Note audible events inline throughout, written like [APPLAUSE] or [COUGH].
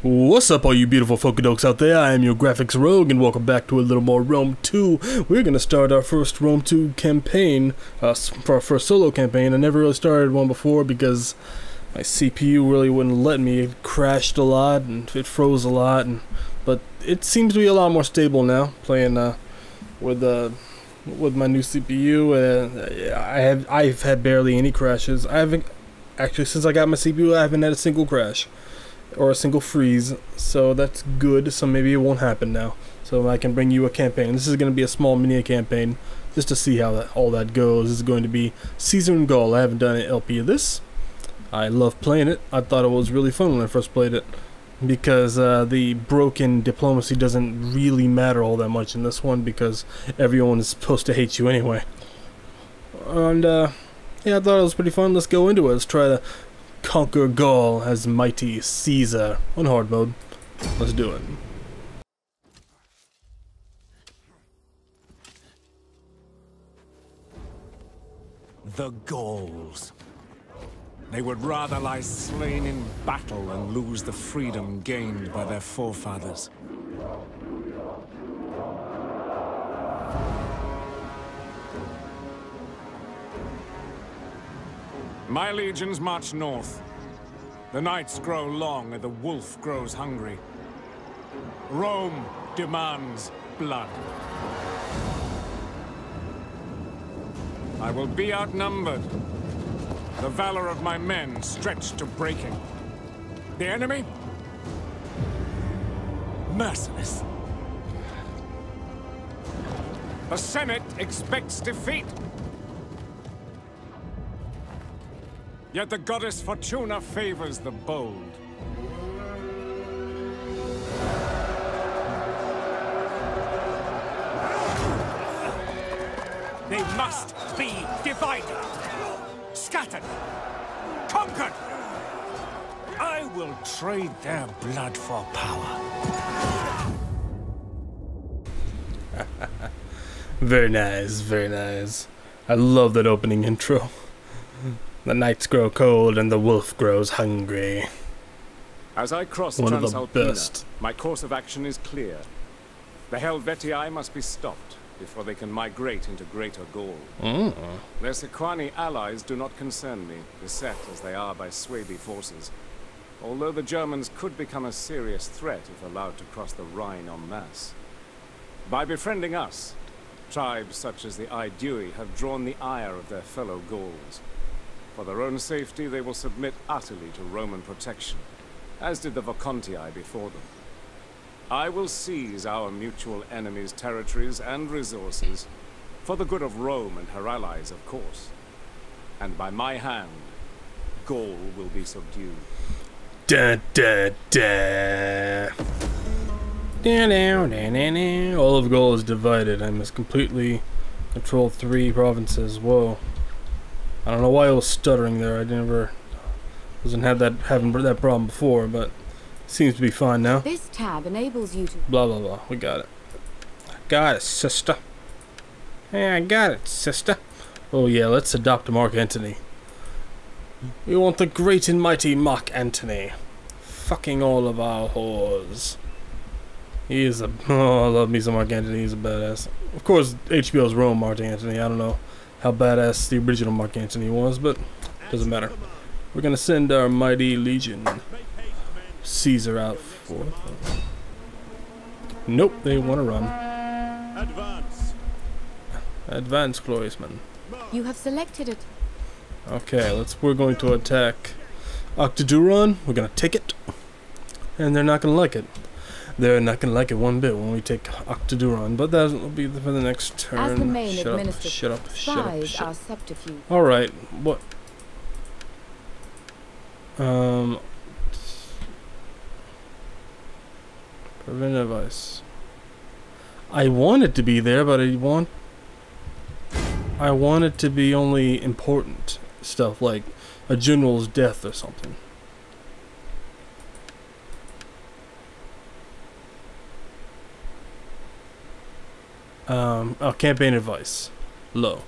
What's up all you beautiful folkadokes out there, I am your graphics rogue and welcome back to a little more Rome 2. We're gonna start our first Rome 2 campaign, uh, for our first solo campaign. I never really started one before because my CPU really wouldn't let me. It crashed a lot and it froze a lot, and, but it seems to be a lot more stable now, playing uh, with uh, with my new CPU. Uh, I have I've had barely any crashes. I haven't actually since I got my CPU. I haven't had a single crash or a single freeze, so that's good. So maybe it won't happen now. So I can bring you a campaign. This is going to be a small mini campaign, just to see how that all that goes. This is going to be and Gaul. I haven't done an LP of this. I love playing it. I thought it was really fun when I first played it, because uh, the broken diplomacy doesn't really matter all that much in this one because everyone is supposed to hate you anyway. And uh, yeah, I thought it was pretty fun. Let's go into it. Let's try to conquer Gaul as mighty Caesar on hard mode. Let's do it. The Gauls. They would rather lie slain in battle than lose the freedom gained by their forefathers. My legions march north. The nights grow long and the wolf grows hungry. Rome demands blood. I will be outnumbered. The valor of my men stretched to breaking. The enemy? Merciless. The Senate expects defeat. Yet the goddess Fortuna favors the bold. They must be divided, scattered, conquered. I will trade their blood for power. [LAUGHS] Very nice, very nice. I love that opening intro. The nights grow cold and the wolf grows hungry. As I cross One of the Transalpina, my course of action is clear. The Helvetii must be stopped before they can migrate into Greater Gaul. Mm. Their Sequani allies do not concern me, beset as they are by Suebi forces. Although the Germans could become a serious threat if allowed to cross the Rhine en masse. By befriending us, tribes such as the Aedui have drawn the ire of their fellow Gauls. For their own safety, they will submit utterly to Roman protection, as did the Vocontii before them. I will seize our mutual enemies' territories and resources, for the good of Rome and her allies, of course. And by my hand, Gaul will be subdued. Da da da. Da, da, da, da, da. All of Gaul is divided. I must completely control three provinces. Whoa. I don't know why I was stuttering there. I never wasn't had that having that problem before, but seems to be fine now. This tab enables you to Blah blah blah. We got it. I got it, sister. Hey, I got it, sister. Oh yeah, let's adopt Mark Antony. We want the great and mighty Mark Antony. Fucking all of our whores. He is a [LAUGHS] oh, I love me some Mark Antony. He's a badass. Of course, HBO's Rome Mark Antony. I don't know how badass the original Mark Antony was, but doesn't matter. We're gonna send our mighty legion Caesar out for. Nope, they want to run. Advance! Advance, Cloisman. You have selected it. Okay, let's. We're going to attack Octodurum. We're gonna take it, and they're not gonna like it. They're not gonna like it one bit when we take Octodurum, but that'll be for the next turn. As the main shut up, administrator, shut up, shut up, shut up. subterfuge. All right, what? Um, preventive ice. I want it to be there, but I want. I want it to be only important stuff like a general's death or something. Um, oh, campaign advice, low.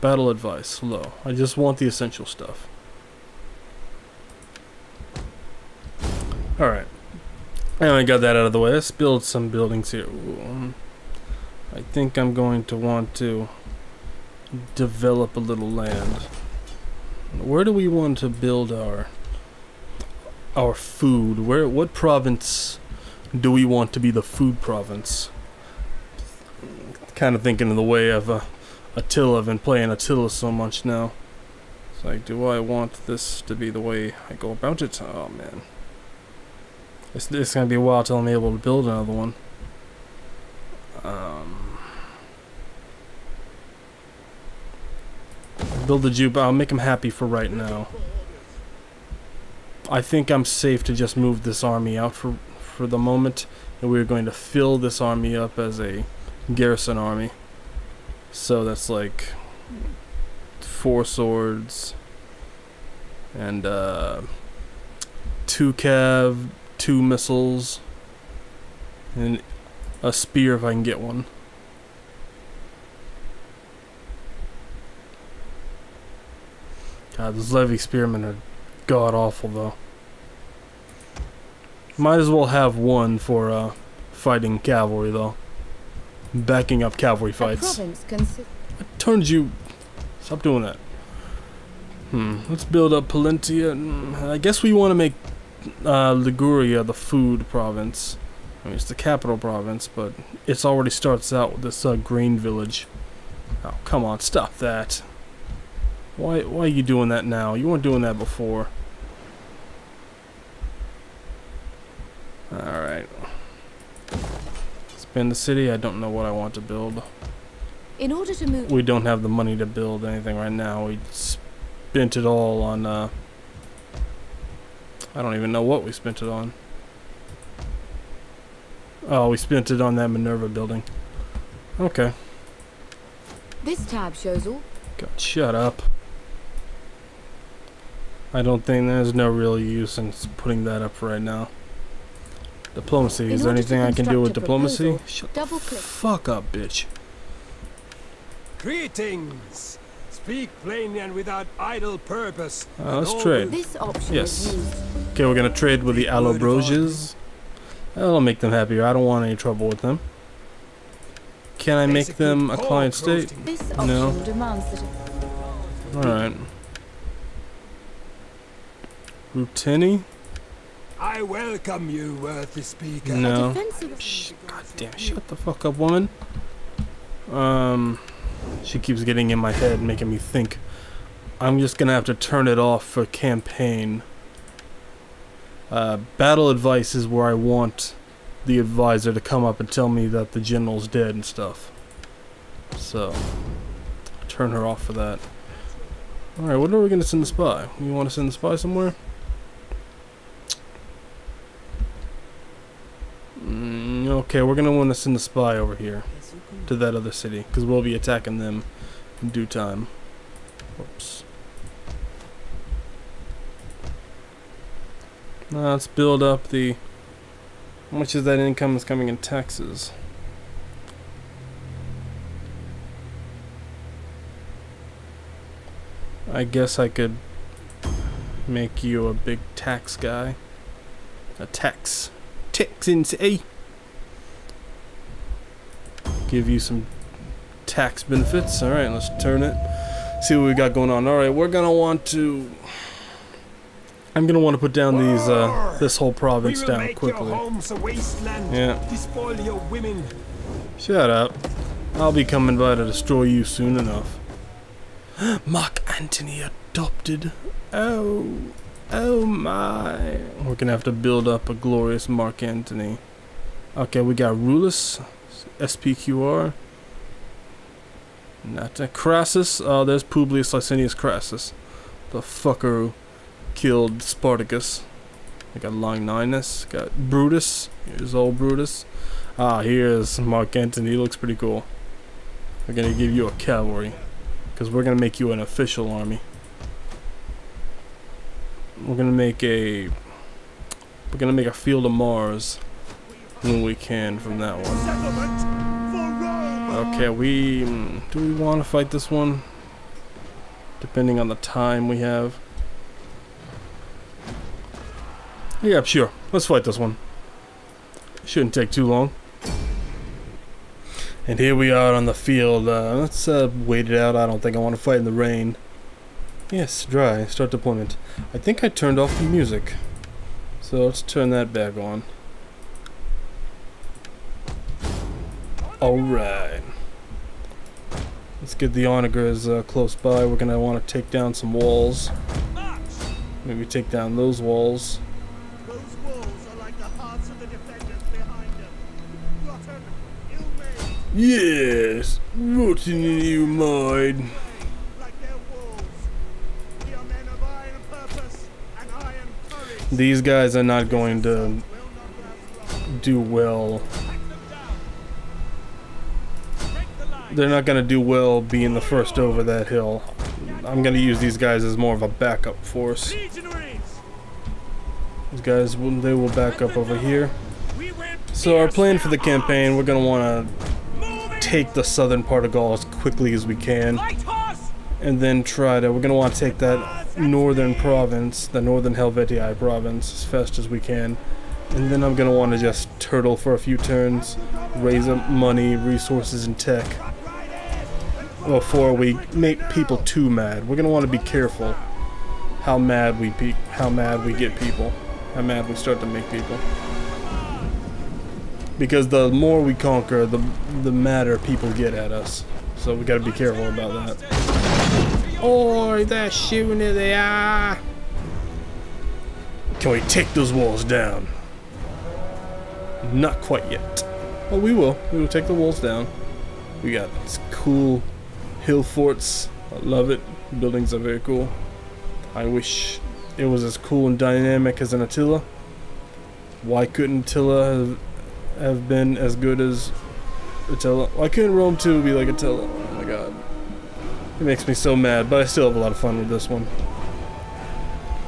Battle advice, low. I just want the essential stuff. Alright. I got that out of the way. Let's build some buildings here. Ooh. I think I'm going to want to develop a little land. Where do we want to build our our food? Where what province do we want to be the food province? Kind of thinking in the way of uh, Attila. I've been playing Attila so much now. It's like, do I want this to be the way I go about it? Oh man. It's, it's gonna be a while till I'm able to build another one. Um, build the jupe. I'll make him happy for right now. I think I'm safe to just move this army out for for the moment, and we're going to fill this army up as a garrison army. So that's like four swords and uh, two cav, two missiles, and a spear if I can get one. God, those levy spearmen are god awful though. Might as well have one for uh, fighting cavalry though. Backing up cavalry fights. turns you? Stop doing that. Hmm. Let's build up Palentia. Mm, I guess we want to make uh, Liguria the food province. I mean, it's the capital province, but it's already starts out with this uh, grain village. Oh, come on, stop that. Why, why are you doing that now? You weren't doing that before. Alright. Spend the city. I don't know what I want to build. In order to move, We don't have the money to build anything right now. We spent it all on, uh... I don't even know what we spent it on. Oh, we spent it on that Minerva building. Okay. this tab shows all. God, shut up. I don't think there's no real use in putting that up right now. Diplomacy. Is there anything I can do with diplomacy? proposal, Shut double the click. fuck up, bitch. Greetings! Speak plainly and without idle purpose. Uh, let's trade. This option Yes. Okay, we're gonna trade with the Big Allobroges. That'll make them happier. I don't want any trouble with them. Can I make them a client state? roasting. This option No. demands that a Alright. Ruteni? I welcome you, worthy speaker. No. defensive Shh, God damn, shut the fuck up, woman. Um, she keeps getting in my head, making me think. I'm just gonna have to turn it off for campaign. Uh, battle advice is where I want the advisor to come up and tell me that the general's dead and stuff. So, turn her off for that. Alright, what are we gonna send the spy? You wanna send the spy somewhere? Mm, okay, we're gonna want to send the spy over here to that other city because we'll be attacking them in due time. Whoops. Now let's build up the. How much of that income is coming in taxes? I guess I could make you a big tax guy. A tax Texan City. Give you some tax benefits. Alright, let's turn it. See what we got going on. Alright, we're gonna want to I'm gonna want to put down these uh this whole province down quickly. your homes a wasteland. Yeah. Despoil your women. Shut up. I'll be coming by to destroy you soon enough. [GASPS] Mark Antony adopted. Oh. Oh my. We're gonna have to build up a glorious Mark Antony. Okay, we got Rulus, SPQR. Not Crassus. Oh, there's Publius Licinius Crassus. The fucker who killed Spartacus. We got Longinus. Got Brutus. Here's old Brutus. Ah, here's Mark Antony. He looks pretty cool. We're gonna give you a cavalry. Because we're gonna make you an official army. We're gonna make a. We're gonna make a field of Mars when we can from that one. Settlement for Rome. Okay, we mm, do we want to fight this one? Depending on the time we have. Yeah, sure. Let's fight this one. Shouldn't take too long. And here we are on the field. Uh, let's uh, wait it out. I don't think I want to fight in the rain. Yes, dry. Start deployment. I think I turned off the music. So let's turn that back on. Alright. Let's get the onagers uh, close by. We're going to want to take down some walls. Maybe take down those walls. Those walls are like the hearts of the defenders behind them. Rotten, ill-made, Yes! Rotten in your mind. like their walls. We are men of iron purpose and iron courage. These guys are not going to Will not last long. do well. They're not going to do well being the first over that hill. I'm going to use these guys as more of a backup force. These guys, they will back up over here. So our plan for the campaign, we're going to want to take the southern part of Gaul as quickly as we can. And then try to, we're going to want to take that northern province, the northern Helvetii province, as fast as we can. And then I'm going to want to just turtle for a few turns, raise up money, resources, and tech. Before we make people too mad. We're to want to be careful how mad we pe how mad we get people. How mad we start to make people. Because the more we conquer, the the madder people get at us. So we gotta be careful about that. Oh, they're shooting at the eye. Can we take those walls down? Not quite yet. Well, we will. We will take the walls down. We got this cool hill forts. I love it. Buildings are very cool. I wish it was as cool and dynamic as an Attila. Why couldn't Attila have, have been as good as Attila? Why couldn't Rome 2 be like Attila? Oh my god. It makes me so mad, but I still have a lot of fun with this one.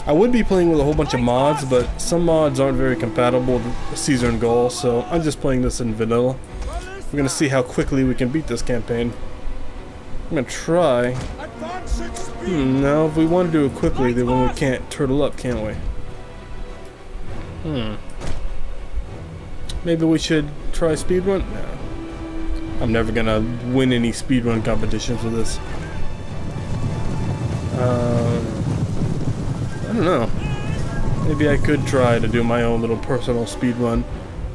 I would be playing with a whole bunch of mods, but some mods aren't very compatible with Caesar in Gaul, so I'm just playing this in vanilla. We're gonna see how quickly we can beat this campaign. I'm gonna try. Hmm, now if we want to do it quickly, then we can't turtle up, can't we? Hmm. Maybe we should try speedrun? No. I'm never gonna win any speedrun competitions with this. Um, I don't know. Maybe I could try to do my own little personal speedrun.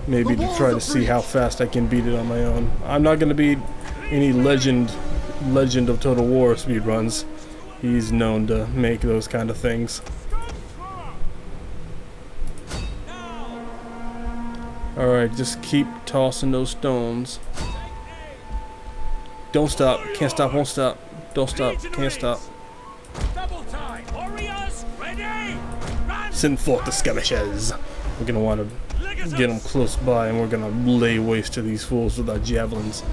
Maybe to try to see how fast I can beat it on my own. I'm not gonna beat any legend, legend of Total War speedruns. He's known to make those kind of things. Alright, just keep tossing those stones. Don't stop. Can't stop, won't stop. Don't stop. Can't stop. Send forth the skirmishers. We're gonna want to get them close by and we're gonna lay waste to these fools with our javelins.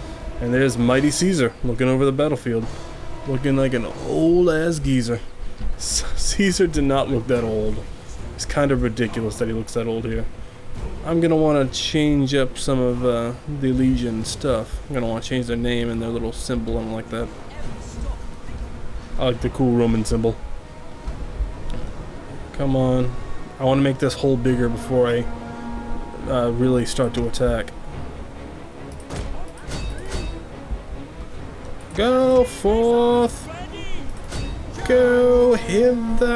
And there's mighty Caesar looking over the battlefield. Looking like an old ass geezer. [LAUGHS] Caesar did not look that old. It's kind of ridiculous that he looks that old here. I'm gonna want to change up some of uh, the Legion stuff. I'm gonna want to change their name and their little symbol. Don't like that. I like the cool Roman symbol. Come on. I want to make this hole bigger before I uh, really start to attack. Go forth. Go hither.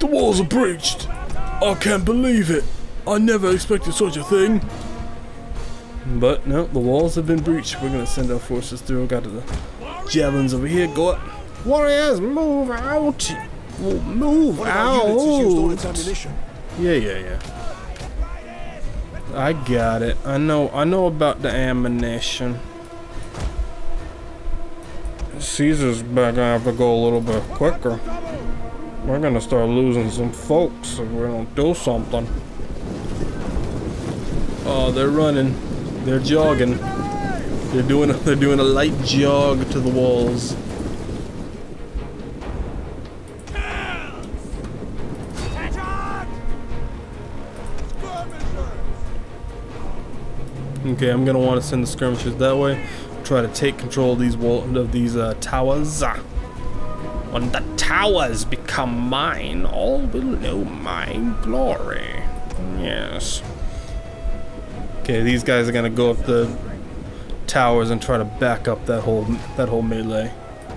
The walls are breached. I can't believe it. I never expected such a thing. But no, the walls have been breached. We're gonna send our forces through. Got the javelins over here. Go up. Warriors, move out. Move One of our units has used all its out. Yeah, yeah, yeah. I got it. I know. I know about the ammunition. Caesar's back gonna have to go a little bit quicker. We're gonna start losing some folks if we don't do something. Oh, they're running. They're jogging. They're doing. [LAUGHS] They're doing a light jog to the walls. Okay, I'm gonna want to send the skirmishers that way. Try to take control of these wall of these uh, towers. When the towers become mine, all will know my glory. Yes. Okay, these guys are gonna go up the towers and try to back up that whole that whole melee.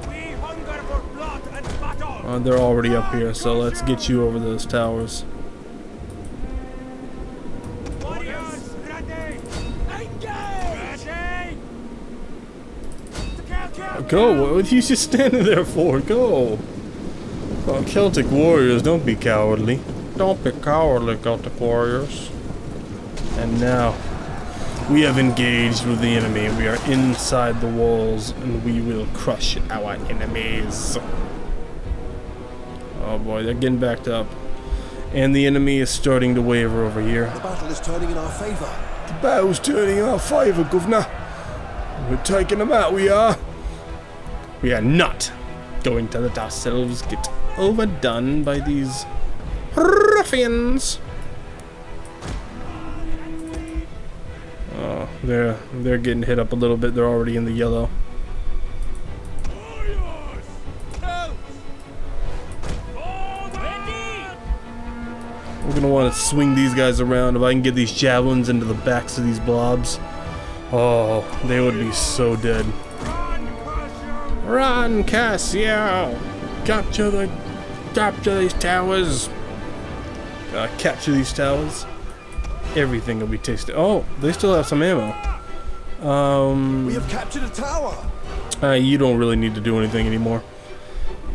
We hunger for blood and battle. Uh, they're already up here, so let's get you over those towers. Go! What are you just standing there for? Go! Oh, Celtic warriors, don't be cowardly. Don't be cowardly, Celtic warriors. And now, we have engaged with the enemy. We are inside the walls, and we will crush our enemies. Oh boy, they're getting backed up. And the enemy is starting to waver over here. The battle is turning in our favor. The battle's turning in our favour, Governor. We're taking them out, we are. We are not going to let ourselves get overdone by these ruffians. Oh, they're they're getting hit up a little bit. They're already in the yellow. We're gonna want to swing these guys around. If I can get these javelins into the backs of these blobs, oh, they would be so dead. Run, Cassio. Capture the, capture these towers. Uh, capture these towers. Everything will be tasted. Oh, they still have some ammo. Um, We have captured a tower. uh, you don't really need to do anything anymore.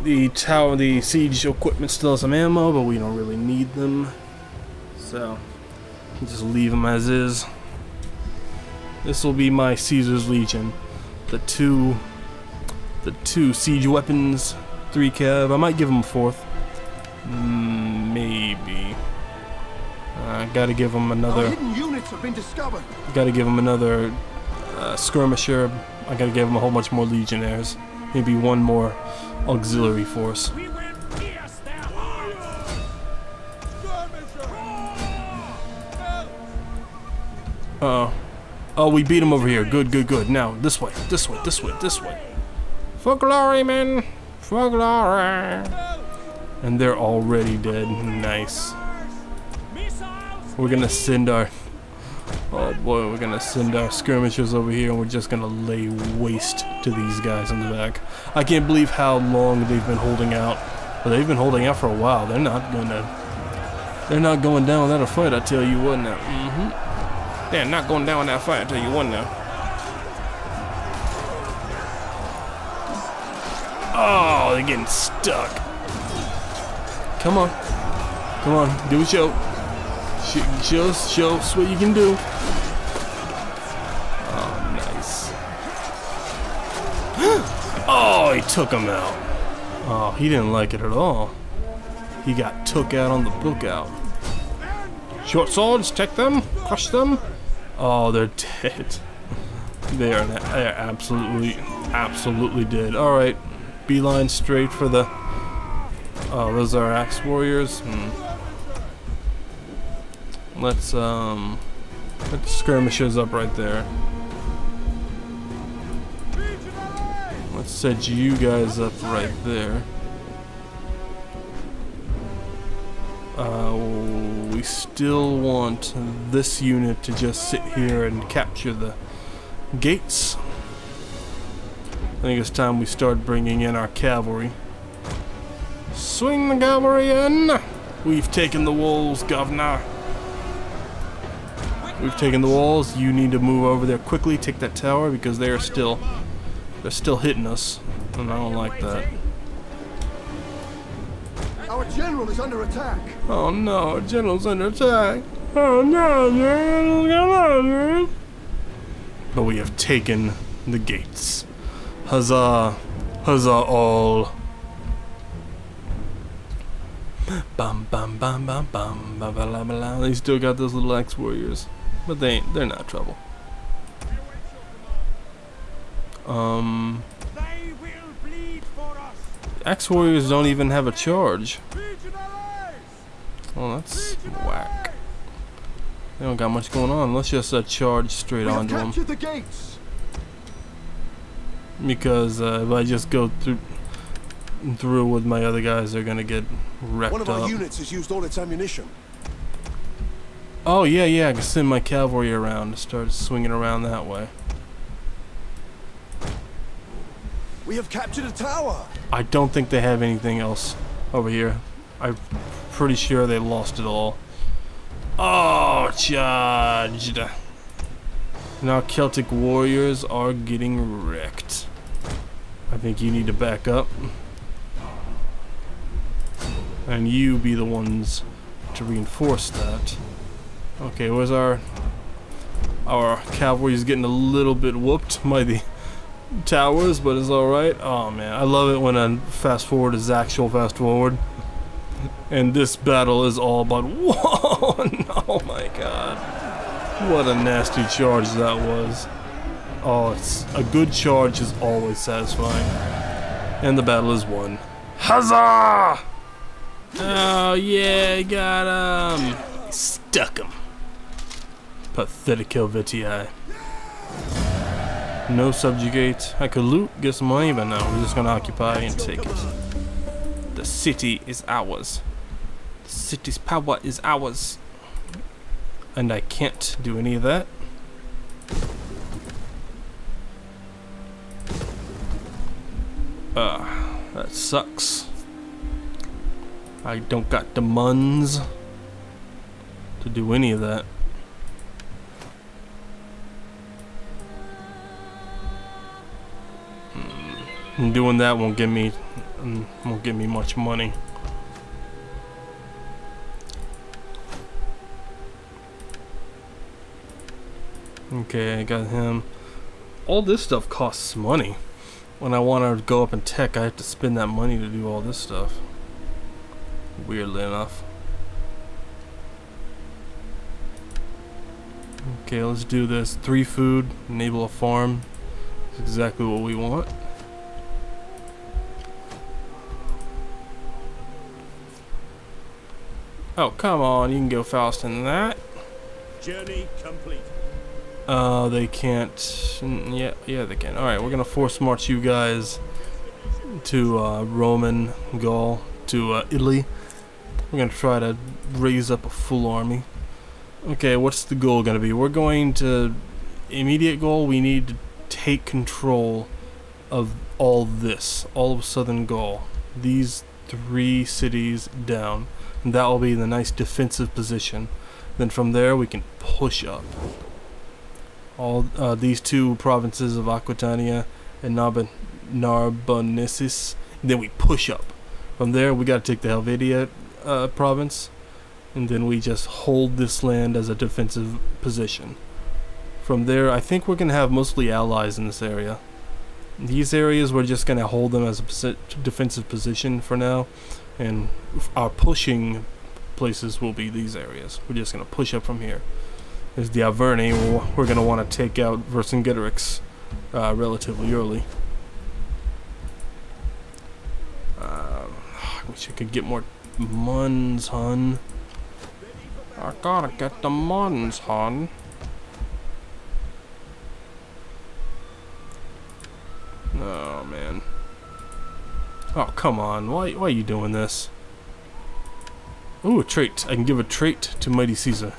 The tower, the siege equipment still has some ammo, but we don't really need them. So, just leave them as is. This will be my Caesar's Legion. The two, the two siege weapons, three cav. I might give them a fourth. Mm, maybe. I gotta give them Our another. hidden units have been discovered. Gotta give them another uh, skirmisher. I gotta give them a whole bunch more legionnaires. Maybe one more auxiliary force. We will pierce their hearts. Uh oh. Oh, we beat them over here. Good, good, good. Now, this way, this way, this way, this way. For glory, men! For glory! And they're already dead. Nice. We're gonna send our. Oh boy, we're gonna send our skirmishers over here and we're just gonna lay waste to these guys in the back. I can't believe how long they've been holding out. But they've been holding out for a while. They're not gonna. They're not going down without a fight, I tell you what now. Mm-hmm. They're not going down without a fight, I tell you what now. Oh, they're getting stuck. Come on. Come on, do a show. Sh- Show, us- show us what you can do. Oh, nice. [GASPS] oh, he took him out. Oh, he didn't like it at all. He got took out on the book out. Short swords, take them, crush them. Oh, they're dead. [LAUGHS] They are, they are absolutely, absolutely dead. All right, beeline straight for the. Oh, those are axe warriors. Hmm. Let's um, the skirmishers up right there. Let's set you guys up right there. Uh, we still want this unit to just sit here and capture the gates. I think it's time we start bringing in our cavalry. Swing the cavalry in! We've taken the walls, governor. We've taken the walls. You need to move over there quickly. Take that tower because they are still, they're still hitting us, and I don't like that. Our general is under attack. Oh no, our general's under attack. Oh no, man, going on, man? But we have taken the gates. Huzzah. Huzzah all. Bam bam bam bam bam bam bam bam They still got those little axe warriors. But they ain't they're not trouble. Um Axe warriors don't even have a charge. Well that's whack. They don't got much going on. Let's just uh, charge straight we onto them. The gates. Because uh, if I just go through, through with my other guys, they're gonna get wrecked One of up. our units has used all its ammunition. Oh yeah, yeah, I can send my cavalry around to start swinging around that way. We have captured a tower. I don't think they have anything else over here. I'm pretty sure they lost it all. Oh, charged. Now Celtic warriors are getting wrecked. I think you need to back up. And you be the ones to reinforce that. Okay, where's our... Our cavalry is getting a little bit whooped by the towers, but it's alright. Oh man, I love it when a fast forward is actual fast forward. And this battle is all about [LAUGHS] whoa! oh my god. What a nasty charge that was. Oh, it's a good charge is always satisfying. And the battle is won. Huzzah! Oh yeah, got him. Stuck him. Pathetic Helvetii. No subjugate. I could loot, get some money, but no, we're just gonna occupy and take it. The city is ours. The city's power is ours. And I can't do any of that. That sucks. I don't got the muns to do any of that. And doing that won't give me mm, won't give me much money. Okay, I got him. All this stuff costs money. When I want to go up in tech, I have to spend that money to do all this stuff. Weirdly enough. Okay, let's do this. Three food, enable a farm. That's exactly what we want. Oh, come on, you can go faster than that. Journey complete. Uh, they can't. mm, Yeah, yeah, they can. All right, we're gonna force march you guys to uh, Roman Gaul to uh, Italy. We're gonna try to raise up a full army. Okay, what's the goal gonna be? We're going to immediate goal. We need to take control of all this, all of southern Gaul. These three cities down. And that will be the nice defensive position. Then from there we can push up all uh, these two provinces of Aquitania and Narb- Narbonensis. Then we push up. From there, we got to take the Helvetia uh, province, and then we just hold this land as a defensive position. From there, I think we're gonna have mostly allies in this area. These areas, we're just gonna hold them as a defensive position for now, and our pushing places will be these areas. We're just gonna push up from here is the Arverni. We're, going to want to take out Vercingetorix uh, relatively early. Uh, I wish I could get more muns, hun. I gotta get the muns, hun. Oh, man. Oh, come on. Why, why are you doing this? Ooh, a trait. I can give a trait to Mighty Caesar.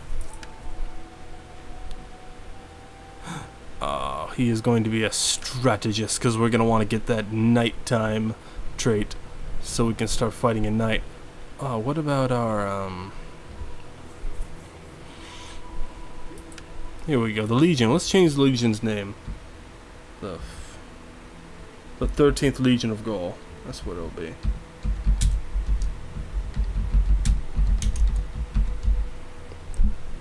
Uh, he is going to be a strategist because we're going to want to get that nighttime trait so we can start fighting at night. Uh, what about our, um... Here we go, the Legion. Let's change the Legion's name. The, the 13th Legion of Gaul. That's what it'll be.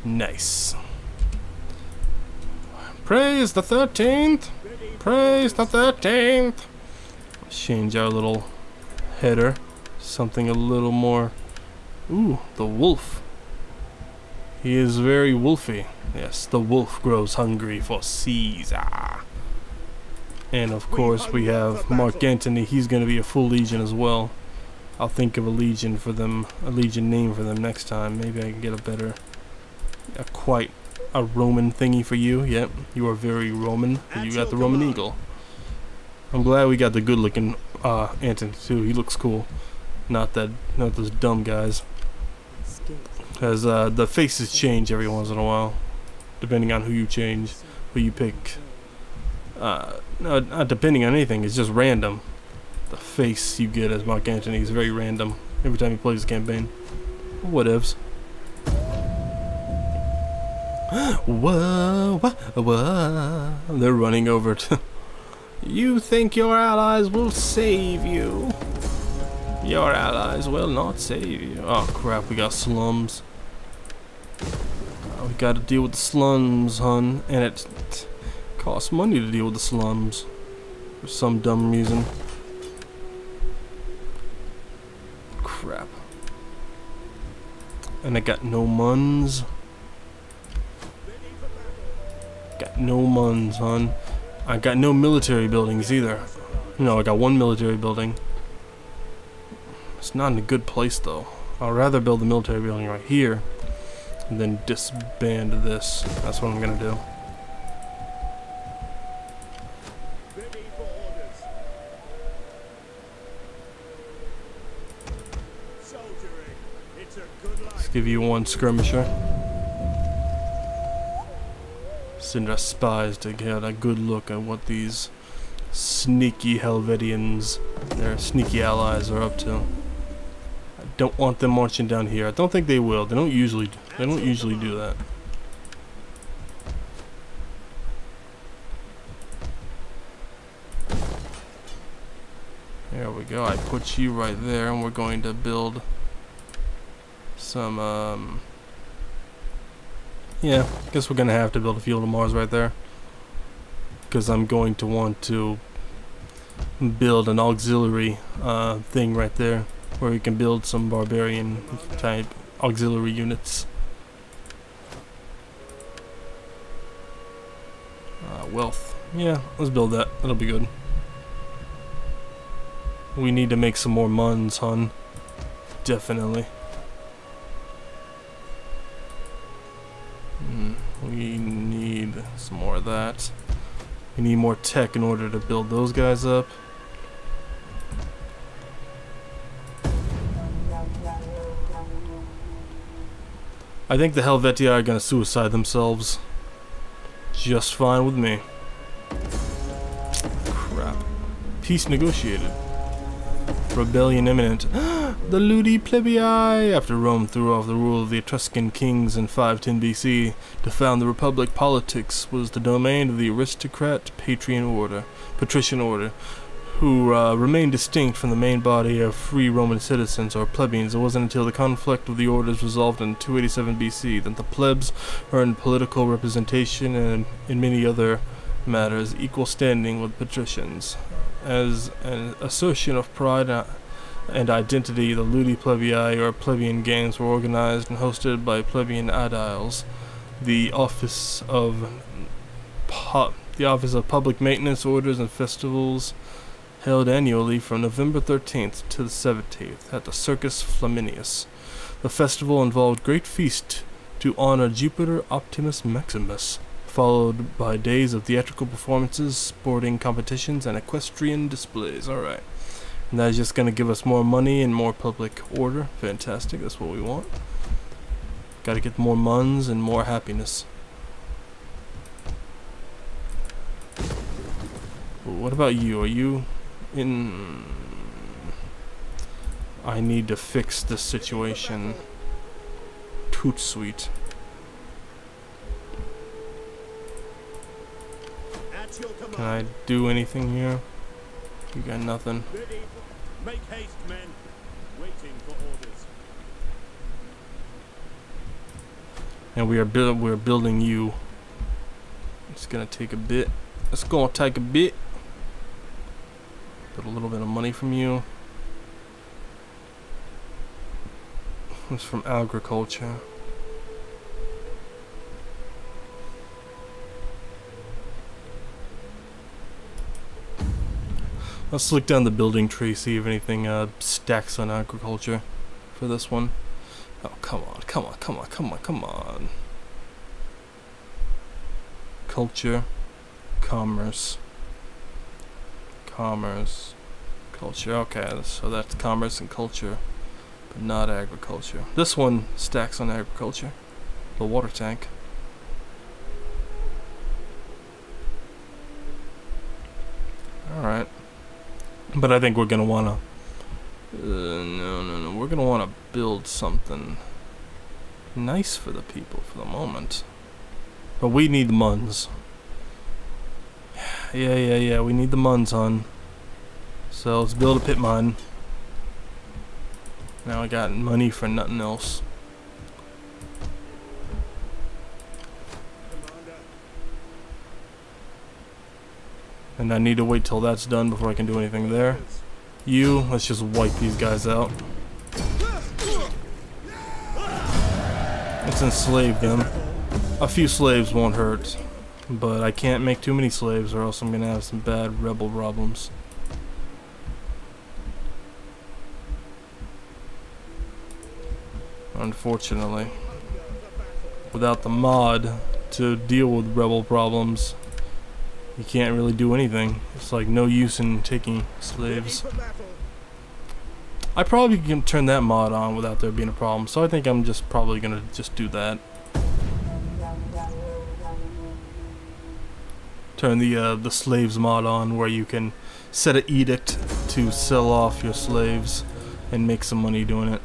Nice. Praise the 13th! Praise the 13th! Change our little header. Something a little more. Ooh, the wolf. He is very wolfy. Yes, the wolf grows hungry for Caesar. And of course, we have Mark Antony. He's going to be a full legion as well. I'll think of a legion for them, a legion name for them next time. Maybe I can get a better, a quite a Roman thingy for you. Yep, you are very Roman. You got the Roman eagle. I'm glad we got the good looking uh, Antony too. He looks cool. Not that, not those dumb guys. Because uh, the faces change every once in a while, depending on who you change, who you pick. Uh, no, not depending on anything. It's just random. The face you get as Mark Antony is very random every time he plays the campaign. Whatevs. Whoa, whoa, whoa. They're running over to. [LAUGHS] you think your allies will save you? Your allies will not save you. Oh crap, we got slums. Uh, we gotta deal with the slums, hun. And it costs money to deal with the slums. For some dumb reason. Crap. And I got no muns. Got no muns, hon. I got no military buildings either. No, I got one military building. It's not in a good place though. I'd rather build the military building right here than disband this. That's what I'm gonna do. Let's give you one skirmisher. Send our spies to get a good look at what these sneaky Helvetians, their sneaky allies, are up to. I don't want them marching down here. I don't think they will. They don't usually. They don't usually do that. There we go. I put you right there, and we're going to build some. Um, yeah, I guess we're gonna have to build a field of Mars right there, because I'm going to want to build an auxiliary uh, thing right there, where we can build some barbarian type auxiliary units. Uh, wealth. Yeah, let's build that. That'll be good. We need to make some more muns, hun. Definitely. We need more tech in order to build those guys up. I think the Helvetii are gonna suicide themselves. Just fine with me. Crap. Peace negotiated. Rebellion imminent. [GASPS] the Ludi Plebii! After Rome threw off the rule of the Etruscan kings in 510 BC, to found the Republic, politics was the domain of the aristocrat order, patrician order, who uh, remained distinct from the main body of free Roman citizens or plebeians. It wasn't until the conflict of the orders resolved in 287 BC that the plebs earned political representation and, in many other matters, equal standing with patricians. As an assertion of pride uh, and identity, the Ludi Plebii or plebeian games were organized and hosted by plebeian aediles. The office of the office of public maintenance orders and festivals held annually from November 13th to the 17th at the Circus Flaminius. The festival involved great feast to honor Jupiter Optimus Maximus, followed by days of theatrical performances, sporting competitions, and equestrian displays. Alright. And that is just going to give us more money and more public order. Fantastic. That's what we want. Got to get more muns and more happiness. What about you? Are you in... I need to fix this situation. Toot sweet. Can I do anything here? You got nothing. Make haste, men. Waiting for orders. And we are build we're building you. It's gonna take a bit. It's gonna take a bit. Get a little bit of money from you. It's from agriculture. Let's look down the building tree, see if anything uh, stacks on agriculture for this one. Oh, come on, come on, come on, come on, come on. Culture, commerce, commerce, Culture, okay, so that's commerce and culture, but not agriculture. This one stacks on agriculture. The water tank. Alright. But I think we're gonna wanna... Uh, no, no, no. We're gonna wanna build something nice for the people for the moment. But we need the muns. [SIGHS] Yeah, yeah, yeah. We need the muns, hon. So let's build a pit mine. Now I got money for nothing else. And I need to wait till that's done before I can do anything there. You, let's just wipe these guys out. Let's enslave them. A few slaves won't hurt, but I can't make too many slaves or else I'm gonna have some bad rebel problems. Unfortunately. Without the mod to deal with rebel problems, you can't really do anything. It's like no use in taking slaves. I probably can turn that mod on without there being a problem, so I think I'm just probably gonna just do that. Turn the uh, the slaves mod on where you can set an edict to sell off your slaves and make some money doing it.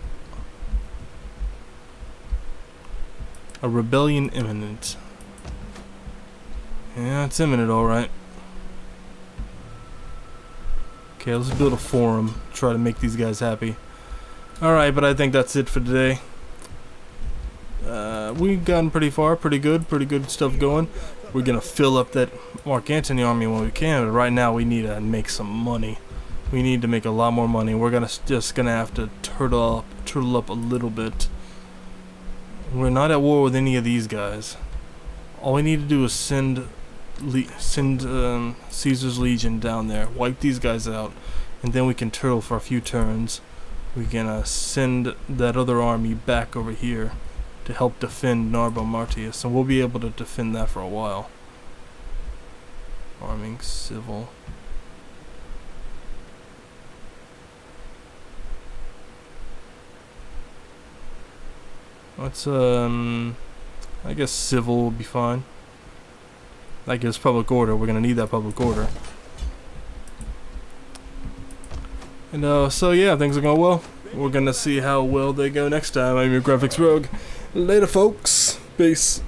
A rebellion imminent. Yeah, it's imminent, alright. Okay, let's build a forum. Try to make these guys happy. Alright, but I think that's it for today. Uh, we've gotten pretty far, pretty good, pretty good stuff going. We're gonna fill up that Mark Antony army when we can, but right now we need to make some money. We need to make a lot more money. We're gonna just gonna have to turtle up, turtle up a little bit. We're not at war with any of these guys. All we need to do is send Le send um, Caesar's Legion down there, wipe these guys out, and then we can turtle for a few turns. We can uh, send that other army back over here to help defend Narbo Martius, and we'll be able to defend that for a while. Arming civil. Let's um, I guess civil will be fine. That gives public order. We're going to need that public order. And uh, so yeah, things are going well. We're going to see how well they go next time. I'm your Graphics Rogue. Later, folks. Peace.